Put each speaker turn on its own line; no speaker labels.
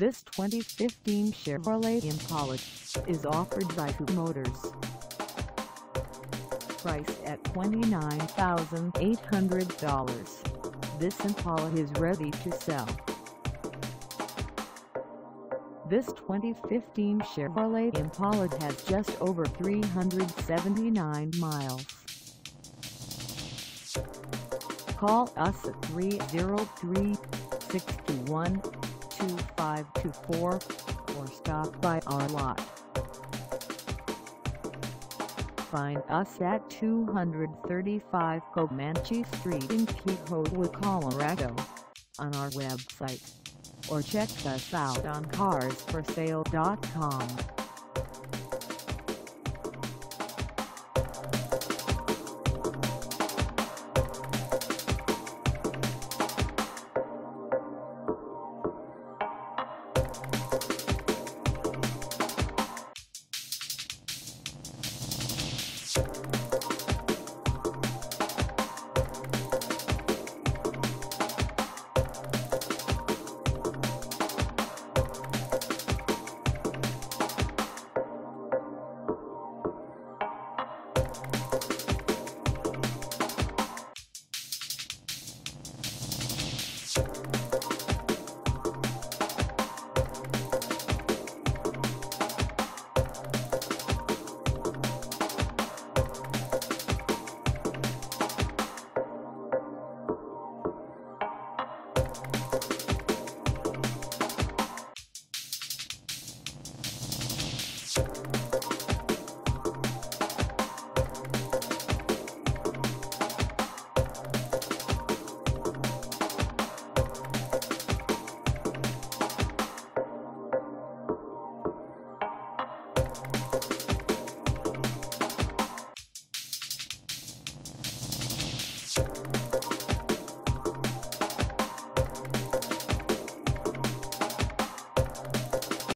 This 2015 Chevrolet Impala is offered by Hoo Motors. Priced at $29,800, this Impala is ready to sell. This 2015 Chevrolet Impala has just over 379 miles. Call us at 303 621 2524 or stop by our lot. Find us at 235 Comanche Street in Kiowa, Colorado on our website or check us out on carsforsale.com.
Thank